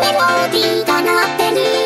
メロディがなってる